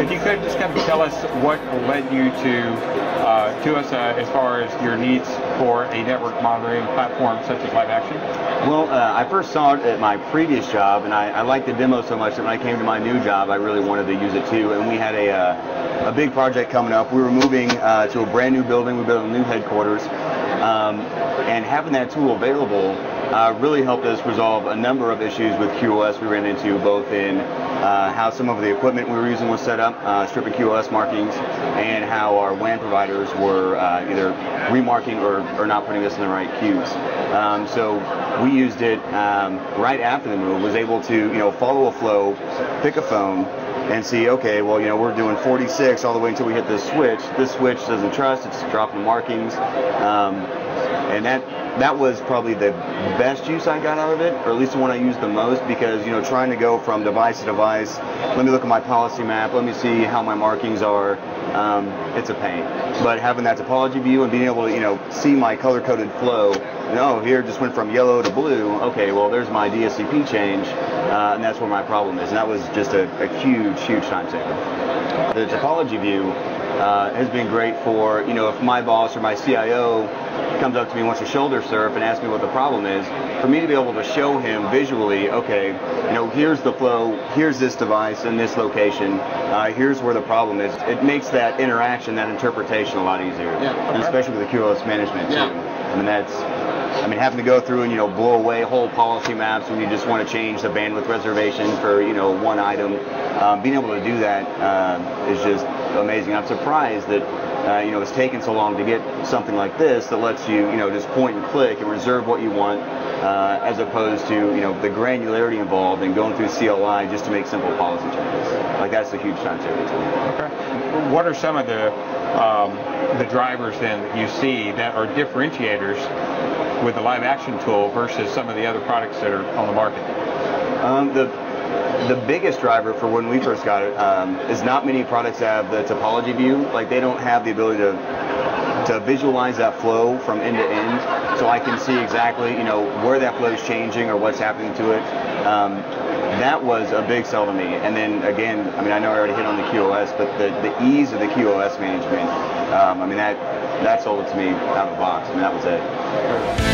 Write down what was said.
you could just kind of tell us what led you to uh, to us uh, as far as your needs for a network monitoring platform such as LiveAction? Well, uh, I first saw it at my previous job, and I, I, liked the demo so much that when I came to my new job, I really wanted to use it too. And we had a, uh, a big project coming up. We were moving uh, to a brand new building. We built a new headquarters. Um, and having that tool available uh, really helped us resolve a number of issues with QoS we ran into, both in uh, how some of the equipment we were using was set up, uh, stripping QoS markings, and how our WAN providers were uh, either remarking or, or not putting us in the right queues. Um, so we used it um, right after the move, was able to you know follow a flow, pick a phone, and see, okay, well, you know, we're doing 46 all the way until we hit this switch. This switch doesn't trust, it's dropping markings. Um, and that that was probably the best use I got out of it, or at least the one I used the most, because you know trying to go from device to device, let me look at my policy map, let me see how my markings are. Um, it's a pain. But having that topology view and being able to you know see my color-coded flow, you know, here just went from yellow to blue. Okay, well there's my DSCP change, uh, and that's where my problem is. And that was just a, a huge, huge time saver. The topology view uh, has been great for, you know, if my boss or my CIO comes up to me, wants to shoulder surf and asks me what the problem is, for me to be able to show him visually, okay, you know, here's the flow, here's this device in this location, uh, here's where the problem is. It makes that interaction, that interpretation a lot easier, yeah, and especially with the QoS management too. Yeah. I mean, that's I mean, having to go through and you know blow away whole policy maps when you just want to change the bandwidth reservation for you know one item, um, being able to do that uh, is just amazing. I'm surprised that uh, you know it's taken so long to get something like this that lets you you know just point and click and reserve what you want, uh, as opposed to you know the granularity involved and going through CLI just to make simple policy changes. Like that's a huge time saver. Okay. What are some of the um, the drivers then that you see that are differentiators with the LiveAction tool versus some of the other products that are on the market? Um, the the biggest driver for when we first got it um, is not many products have the topology view. Like they don't have the ability to to visualize that flow from end to end, so I can see exactly you know where that flow is changing or what's happening to it. Um, that was a big sell to me. And then again, I mean, I know I already hit on the QoS, but the, the ease of the QoS management, um, I mean, that that sold it to me out of the box. I mean, that was it.